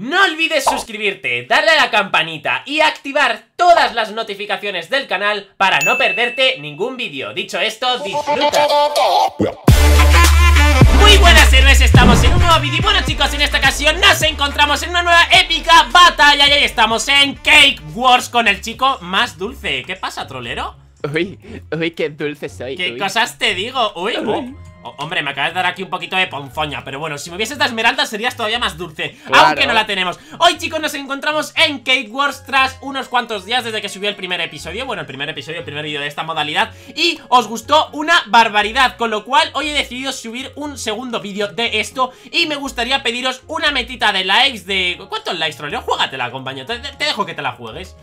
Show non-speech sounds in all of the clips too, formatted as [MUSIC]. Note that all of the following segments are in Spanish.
No olvides suscribirte, darle a la campanita y activar todas las notificaciones del canal para no perderte ningún vídeo. Dicho esto, disfruta. Muy buenas héroes, estamos en un nuevo vídeo y bueno chicos, en esta ocasión nos encontramos en una nueva épica batalla y ahí estamos en Cake Wars con el chico más dulce. ¿Qué pasa, trolero? Uy, uy, qué dulce soy. ¿Qué uy. cosas te digo? Uy. Uy. Oh, hombre, me acabas de dar aquí un poquito de ponzoña Pero bueno, si me hubieses de esmeralda serías todavía más dulce Claro. Aunque no la tenemos Hoy chicos nos encontramos en Cake Wars Tras unos cuantos días desde que subió el primer episodio Bueno, el primer episodio, el primer vídeo de esta modalidad Y os gustó una barbaridad Con lo cual hoy he decidido subir un segundo vídeo de esto Y me gustaría pediros una metita de likes de... ¿Cuántos likes, troleo? Juégatela, compañero te, te dejo que te la juegues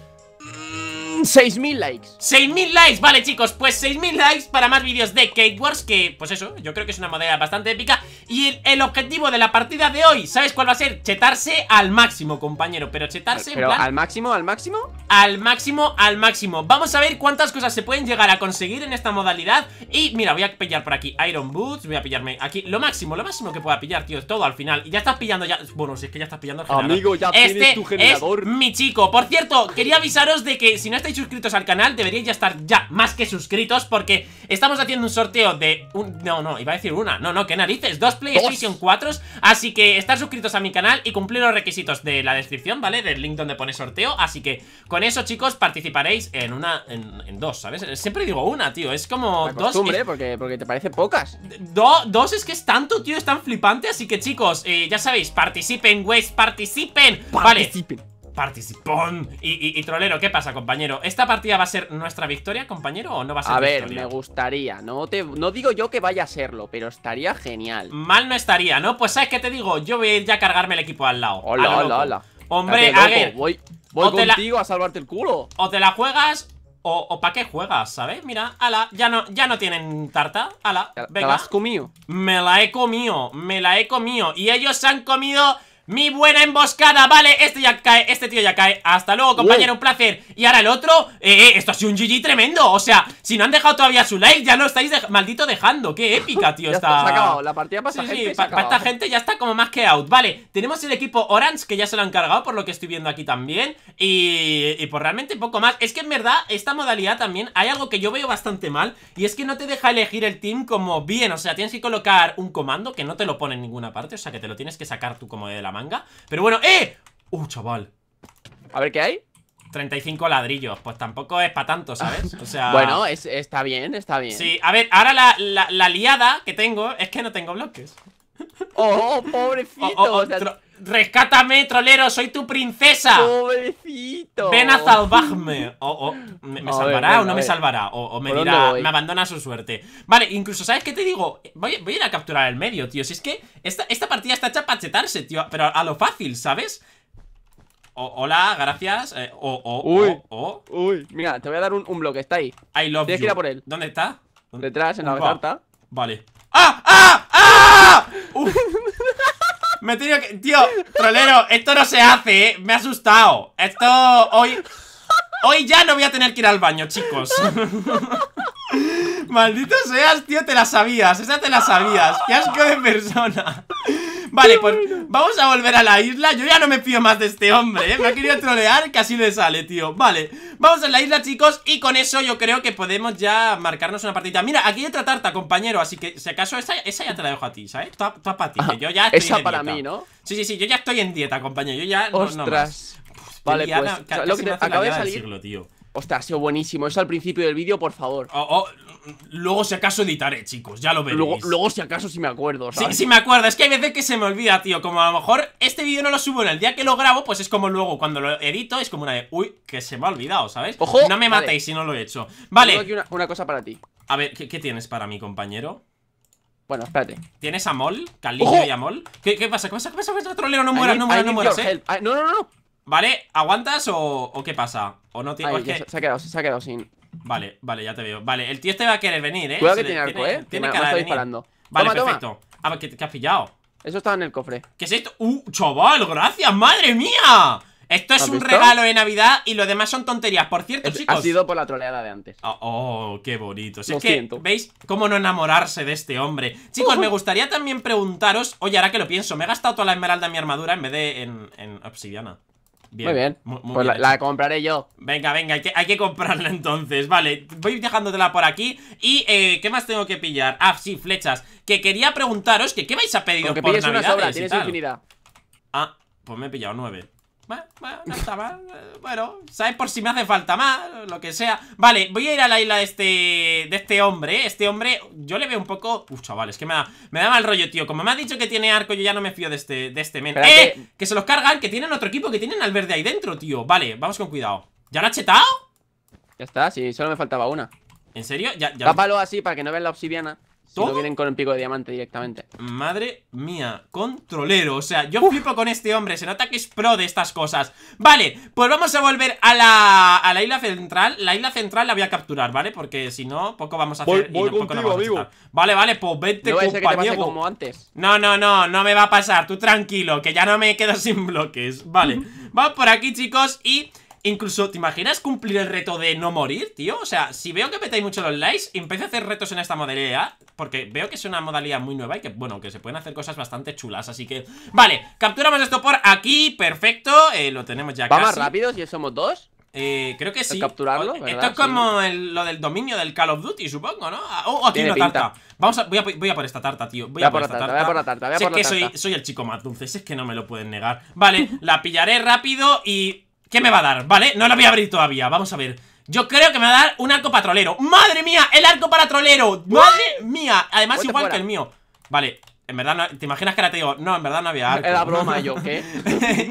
6000 likes. 6.000 likes, vale chicos, pues 6.000 likes para más vídeos de Cake Wars Que, pues eso, yo creo que es una modalidad bastante épica Y el, el objetivo de la partida de hoy, ¿sabes cuál va a ser? Chetarse al máximo, compañero Pero chetarse en Pero plan, al máximo, al máximo. al máximo, al máximo Vamos a ver cuántas cosas se pueden llegar a conseguir en esta modalidad Y mira, voy a pillar por aquí Iron Boots, voy a pillarme aquí Lo máximo, lo máximo que pueda pillar, tío, todo al final Y ya estás pillando ya, bueno, si es que ya estás pillando el generador Amigo, ya Este tienes tu generador. es mi chico Por cierto, quería avisaros de que si no estáis suscritos al canal Deberíais ya estar ya más que suscritos Porque estamos haciendo un sorteo de un... No, no, iba a decir una No, no, qué narices, dos PlayStation 4 Así que estar suscritos a mi canal y cumplir los requisitos de la descripción, ¿vale? Del link donde pone sorteo Así que con eso, chicos, participaréis en una... En, en dos, ¿sabes? Siempre digo una, tío Es como dos... costumbre, porque, porque te parece pocas. Do- dos es que es tanto, tío, es tan flipante Así que chicos, eh, ya sabéis, participen, güeyes, participen Vale, Participen. Participón y, y, y trolero, ¿qué pasa, compañero? ¿Esta partida va a ser nuestra victoria, compañero, o no va a ser A ver, victoria? me gustaría. No, te, no digo yo que vaya a serlo, pero estaría genial. Mal no estaría, ¿no? Pues ¿sabes qué te digo? Yo voy a ir ya a cargarme el equipo al lado Hola, hola, hola. Hombre, a ver, Voy, voy o te la- contigo a salvarte el culo. o te la juegas o, o ¿para qué juegas, sabes? Mira, ala, ya no, ya no tienen tarta Ala, ¿Te, te venga la has comido? Me la he comido, me la he comido Y ellos se han comido mi buena emboscada Vale, este ya cae, este tío ya cae. Hasta luego, compañero, un placer. Y ahora el otro, eh, eh, esto ha sido un GG tremendo. O sea, si no han dejado todavía su like Ya lo estáis maldito dejando. Qué épica, tío, [LAUGHS] Ya está está, se ha acabado. La partida pasa Sí, gente. sí, para acabado. esta gente ya está como más que out. Vale, tenemos el equipo Orange que ya se lo han cargado Por lo que estoy viendo aquí también. Y, y pues realmente poco más. Es que en verdad, esta modalidad también Hay algo que yo veo bastante mal Y es que no te deja elegir el team como bien. O sea, tienes que colocar un comando Que no te lo pone en ninguna parte O sea, que te lo tienes que sacar tú como de la manga Pero bueno, ¡eh! ¡Uh, chaval! A ver qué hay. 35 ladrillos Pues tampoco es para tanto, ¿sabes? O sea... [LAUGHS] Bueno, es, está bien, está bien. Sí, a ver, ahora la, la, la liada que tengo Es que no tengo bloques Oh, [LAUGHS] pobrecito. Oh, oh, oh, o sea, tro- rescátame, trolero, soy tu princesa. pobrecito. Ven a salvarme. O, o, ¿Me, me A ver, salvará o no me salvará? O, o me ¿Por dónde dirá, me abandona a su suerte. Vale, incluso, ¿sabes qué te digo? Voy, voy a ir a capturar el medio, tío. Si es que esta, esta partida está hecha para chetarse, tío. Pero a lo fácil, ¿sabes? O- hola, gracias. Eh, o, o, Uy. o. Uy, mira, te voy a dar un, un bloque, está ahí. I love Tienes you. que ir a por él. ¿Dónde está? ¿Dónde- Detrás, en la Va. carta. Vale. ¡Ah! ¡Ah! Me he tenido que. Tío, trolero, esto no se hace, ¿eh? Me ha asustado. Esto hoy. Hoy ya no voy a tener que ir al baño, chicos. [LAUGHS] Maldito seas, tío, te la sabías. Esa te la sabías. Qué asco de persona. Vale, pues vamos a volver a la isla. Yo ya no me fío más de este hombre, ¿eh? Me ha querido trolear, casi le sale, tío. Vale, vamos a la isla, chicos. Y con eso yo creo que podemos ya marcarnos una partida. Mira, aquí hay otra tarta, compañero. Así que, si acaso, esa, esa ya te la dejo a ti, ¿sabes? Toda, toda para ti, que yo ya estoy Esa de para dieta. mí, ¿no? Sí, sí, sí, yo ya estoy en dieta, compañero. Yo ya no- no, más. Vale, pues, ca- ¿sabes lo que te acaba de salir? siglo, tío. Ostras, ha sido buenísimo. Eso al principio del vídeo, por favor. Oh, oh, luego, si acaso, editaré, chicos. Ya lo veréis. Luego, luego, si acaso, si me acuerdo, ¿sabes? sí me acuerdo, es que hay veces que se me olvida, tío Como a lo mejor este vídeo no lo subo en el día que lo grabo Pues es como luego cuando lo edito Es como una de, uy, que se me ha olvidado, ¿sabes? Ojo, No me vale. matéis si no lo he hecho Tengo Vale, aquí una, una cosa para ti. a ver, ¿qué, qué tienes para mi compañero? Bueno, espérate. ¿Tienes a Mol? ¿Caliño ¡Ojo! y a Mol? ¿Qué, qué pasa? ¿Qué pasa? ¿Qué pasa? ¿Qué pasa? Trolero, no mueras, no mueras, no mueras, no, no, no, no. ¿Vale? ¿Aguantas o, o qué pasa? ¿O no tiene...? Ay, es ya que- se, se ha quedado, se ha quedado sin. Vale, vale, ya te veo Vale, el tío este va a querer venir, ¿eh? Cuidado que tiene arco, ¿eh? Tiene cara de disparando. Vale, perfecto A ver, ¿qué, qué has pillado? Eso estaba en el cofre. ¿Qué es esto? ¡Uh, chaval! ¡Gracias! ¡Madre mía! Esto es ¿Has un regalo de Navidad y lo demás son tonterías. Por cierto, chicos. Ha sido por la troleada de antes. Oh, oh, qué bonito. Es que. ¿veis cómo no enamorarse de este hombre? Chicos, me gustaría también preguntaros. Oye, ahora que lo pienso, me he gastado toda la esmeralda en mi armadura en vez de en, en Muy bien. Muy, muy pues bien la, compraré yo. Venga, venga, hay que, hay que comprarla entonces. Vale, voy dejándotela por aquí. Y, eh, ¿qué más tengo que pillar? Ah, sí, flechas. Que quería preguntaros que qué vais a pedir por pilles una Navidades sobra, y tienes tal? infinidad. Ah, pues me he pillado nueve. Bueno, no está mal. Eh, Bueno, ¿sabes? Por si me hace falta más, lo que sea. Vale, voy a ir a la isla de este, de este hombre. Este hombre, yo le veo un poco. Uf, chaval, es que me da, me da mal rollo, tío. Como me ha dicho que tiene arco, yo ya no me fío de este, de este men. Espérate. ¡Eh! Que se los cargan, que tienen otro equipo, que tienen al verde ahí dentro, tío. Vale, vamos con cuidado. ¿Ya lo ha chetado? Ya está, sí, solo me faltaba una. ¿En serio? Ya, ya. Tápalo así para que no vean la obsidiana. Si ¿Todo? no vienen con el pico de diamante directamente. Madre mía, controlero O sea, yo flipo con este hombre Se nota que es pro de estas cosas Vale, pues vamos a volver a la, a la isla central La isla central la voy a capturar, ¿vale? Porque si no, poco vamos a Voy- hacer y voy no- poco contigo, vamos a amigo. estar. Vale, vale, pues vente, No vaya a ser que te pase compañero como antes. no, no, no, no me va a pasar, tú tranquilo, que ya no me quedo [LAUGHS] sin bloques Vale, [LAUGHS] vamos por aquí chicos y... Incluso, ¿te imaginas cumplir el reto de no morir, tío? O sea, si veo que petáis mucho los likes, empiezo a hacer retos en esta modalidad Porque veo que es una modalidad muy nueva y que, bueno, que se pueden hacer cosas bastante chulas Así que, vale, capturamos esto por aquí, perfecto eh, Lo tenemos ya ¿Va casi más rápido si somos dos? eh, creo que sí. capturarlo. Esto es como el- lo del dominio del Call of Duty, supongo, ¿no? Ah, Oh, aquí hay Tiene una pinta. tarta. Vamos a, voy, a, voy a por esta tarta, tío. Voy a por la esta tarta, tarta. ve por la tarta, ve Si por es que la soy, tarta. soy el chico más dulce, si es que no me lo pueden negar. Vale, la pillaré rápido y. ¿Qué me va a dar? Vale, no la voy a abrir todavía. Vamos a ver. Yo creo que me va a dar un arco patrolero. ¡Madre mía! ¡El arco patrolero! ¡Madre mía! Además, igual fuera. que el mío. Vale, en verdad, no- ¿te imaginas que ahora te digo? No, en verdad no había arco. Era [LAUGHS] broma yo, ¿qué?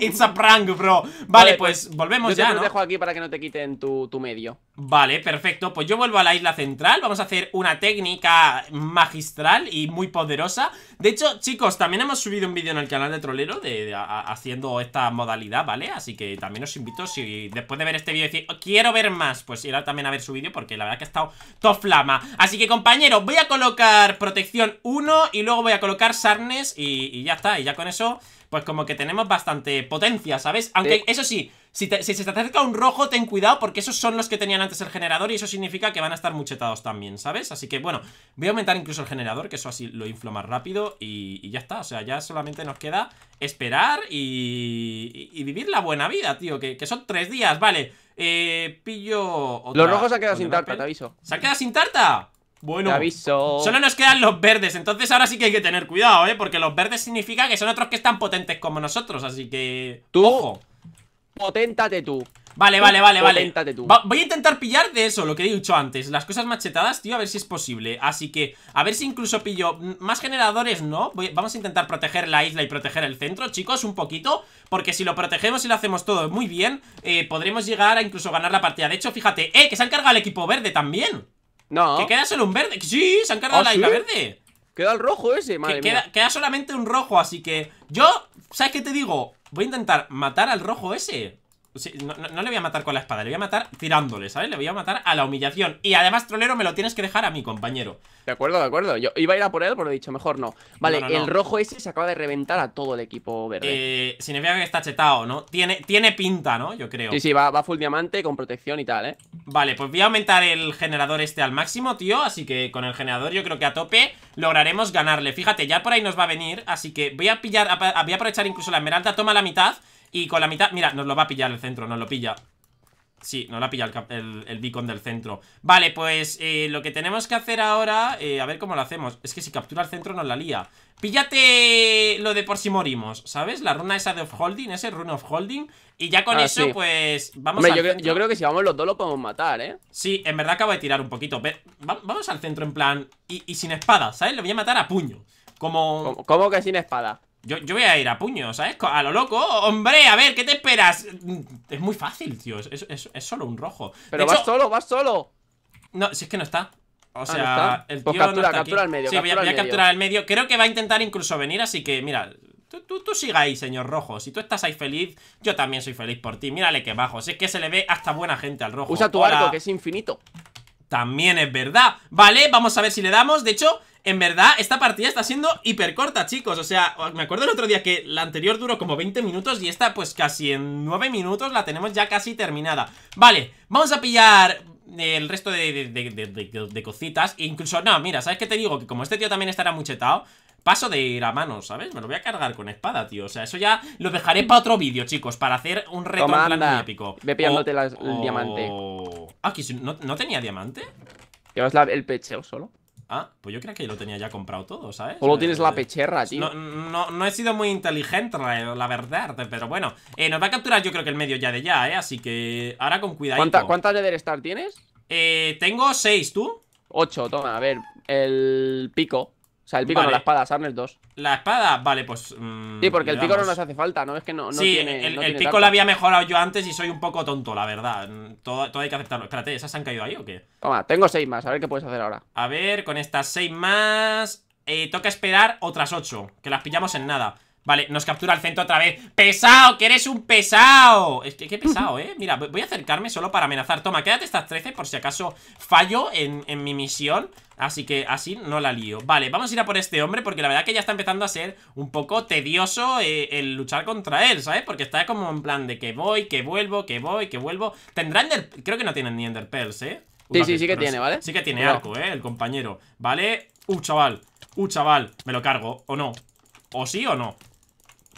It's a prank, bro. Vale, Vale, pues, volvemos Yo te ya, los ¿no? dejo aquí para que no te quiten tu, tu medio. Vale, perfecto. Pues yo vuelvo a la isla central. Vamos a hacer una técnica magistral y muy poderosa. De hecho, chicos, también hemos subido un vídeo en el canal de Trolero de, haciendo esta modalidad, ¿vale? Así que también os invito, si después de ver este vídeo "Oh, quiero ver más, pues ir también a ver su vídeo porque la verdad que ha estado top flama. Así que, compañero, voy a colocar protección 1 y luego voy a colocar Sarnes y, y ya está. Y ya con eso, pues como que tenemos bastante potencia, ¿sabes? Aunque, Sí. eso sí, si, te- si se te acerca un rojo, ten cuidado porque esos son los que tenían antes el generador y eso significa que van a estar muchetados también, ¿sabes? Así que, bueno, voy a aumentar incluso el generador, que eso así lo inflo más rápido y, y ya está. O sea, ya solamente nos queda esperar y, y- y vivir la buena vida, tío, que, que son tres días, vale. Eh, pillo... otra- Los rojos se han quedado sin tarta, papel. te aviso. ¿Se han quedado sin tarta? Bueno, Te aviso. Solo nos quedan los verdes, entonces ahora sí que hay que tener cuidado, ¿eh? Porque los verdes significa que son otros que están potentes como nosotros, así que... Tú- ¡Ojo! Potentate tú. Vale, vale, vale, vale. Tú. Va- voy a intentar pillar de eso, lo que he dicho antes. Las cosas machetadas, tío, a ver si es posible. Así que, a ver si incluso pillo más generadores, ¿no? Voy- vamos a intentar proteger la isla y proteger el centro, chicos, un poquito. Porque si lo protegemos y lo hacemos todo muy bien, eh, podremos llegar a incluso ganar la partida. De hecho, fíjate, ¡eh! Que se han cargado el equipo verde también. No. Que queda solo un verde. Sí, se han cargado ¿Ah, la sí? isla verde. Queda el rojo ese, madre Que mía. queda, queda solamente un rojo, así que yo, ¿sabes qué te digo? Voy a intentar matar al rojo ese. Sí, no, no- no le voy a matar con la espada, le voy a matar tirándole, ¿sabes? Le voy a matar a la humillación. Y además, trolero, me lo tienes que dejar a mi compañero. De acuerdo, de acuerdo. Yo iba a ir a por él, pero he dicho, mejor no. Vale, No, el rojo ese se acaba de reventar a todo el equipo verde. Eh, significa que está chetado, ¿no? Tiene, tiene pinta, ¿no? Yo creo. Sí, sí, va, va full diamante con protección y tal, ¿eh? Vale, pues voy a aumentar el generador este al máximo, tío Así que con el generador yo creo que a tope lograremos ganarle Fíjate, ya por ahí nos va a venir Así que voy a pillar, a- voy a aprovechar incluso la esmeralda Toma la mitad y con la mitad, mira, nos lo va a pillar el centro, nos lo pilla Sí, nos la pilla el, el, el beacon del centro Vale, pues eh, lo que tenemos que hacer ahora eh, A ver cómo lo hacemos Es que si captura el centro nos la lía Píllate lo de por si morimos, ¿sabes? La runa esa de off-holding, ese rune of-holding Y ya con Ah, eso, sí. pues vamos Hombre, al yo, creo- centro. yo creo que si vamos los dos lo podemos matar, ¿eh? Sí, en verdad acabo de tirar un poquito. Va- vamos al centro en plan. Y, y sin espada, ¿sabes? Le voy a matar a puño. Como. ¿Cómo, cómo que sin espada? Yo, yo voy a ir a puño, ¿sabes? A lo loco. Hombre, a ver, ¿qué te esperas? Es muy fácil, tío. Es, es- es solo un rojo. Pero De vas hecho, solo, vas solo. No, si es que no está. O no sea, el tío Pues no captura, está captura aquí. al medio, Sí, voy a, captura voy a al medio. capturar al medio. Creo que va a intentar incluso venir, así que mira. Tú, tú, tú siga ahí, señor rojo. Si tú estás ahí feliz, yo también soy feliz por ti. Mírale que bajo. Si es que se le ve hasta buena gente al rojo. Usa tu Hola. arco, que es infinito. También es verdad. Vale, vamos a ver si le damos. De hecho, en verdad, esta partida está siendo hiper corta, chicos. O sea, me acuerdo el otro día que la anterior duró como 20 minutos Y esta, pues casi en 9 minutos la tenemos ya casi terminada. Vale, vamos a pillar el resto de, de, cositas. Incluso, no, mira, ¿sabes qué te digo? Que como este tío también estará muy chetado Paso de ir a mano, ¿sabes? Me lo voy a cargar con espada, tío. O sea, eso ya lo dejaré para otro vídeo, chicos Para hacer un reto en plan épico. Ve pillándote el diamante Ah, ¿no, ¿no tenía diamante? Llevas el pecheo solo Ah, pues yo creo que lo tenía ya comprado todo, ¿sabes? Solo tienes la pecherra, tío. No, no, he sido muy inteligente, la verdad. Pero bueno, eh, nos va a capturar yo creo que el medio ya de ya, ¿eh? Así que ahora con cuidado. ¿Cuánta, ¿Cuántas Nether Star tienes? Eh, tengo seis, ¿tú? Ocho, toma, a ver. El pico. O sea, el pico no, la espada, Sarnes 2. La espada, vale, pues. Mm, sí, porque el pico no nos hace falta, ¿no? Es que no, no sí, el, pico lo había mejorado yo antes y soy un poco tonto, la verdad. Todo, todo hay que aceptarlo. Espérate, ¿esas se han caído ahí o qué? Toma, tengo seis más, a ver qué puedes hacer ahora. A ver, con estas seis más. Eh, toca esperar otras ocho, que las pillamos en nada. Vale, nos captura el centro otra vez ¡Pesado! ¡Que eres un pesado! Es que qué pesado, ¿eh? Mira, voy a acercarme solo para amenazar Toma, quédate estas 13 por si acaso fallo en, mi misión Así que así no la lío Vale, vamos a ir a por este hombre Porque la verdad que ya está empezando a ser un poco tedioso eh, El luchar contra él, ¿sabes? Porque está como en plan de que voy, que vuelvo, que voy, que vuelvo ¿Tendrá Ender... Creo que no tienen ni Ender Pearls, ¿eh? Sí, sí, sí que tiene, ¿vale? Sí que tiene arco, ¿eh? El compañero ¿Vale? Uh, chaval Uh, chaval Me lo cargo, ¿o no? ¿O sí o no?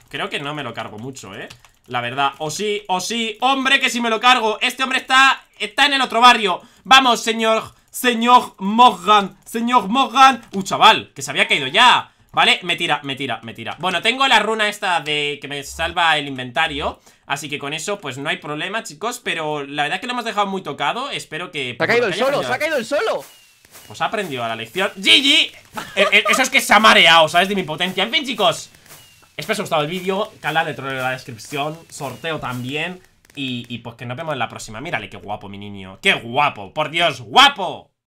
Creo que no me lo cargo mucho, ¿eh? La verdad, o sí, o sí ¡Hombre, que si me lo cargo! Este hombre está... Está en el otro barrio ¡Vamos, señor! Señor Morgan Señor Morgan ¡Uh, chaval! Que se había caído ya ¿Vale? Me tira, me tira, me tira Bueno, tengo la runa esta de que me salva el inventario Así que con eso, pues no hay problema, chicos Pero la verdad que lo hemos dejado muy tocado Espero que... ¡Se ha caído el solo! ¡Se ha caído el solo! Pues ha aprendido a la lección ¡GG! Eh, eh, eso es que se ha mareado, ¿sabes? De mi potencia En fin, chicos Espero que os haya gustado el vídeo, canal de en la descripción, sorteo también y, y pues que nos vemos en la próxima. Mírale qué guapo mi niño, qué guapo, por Dios, guapo.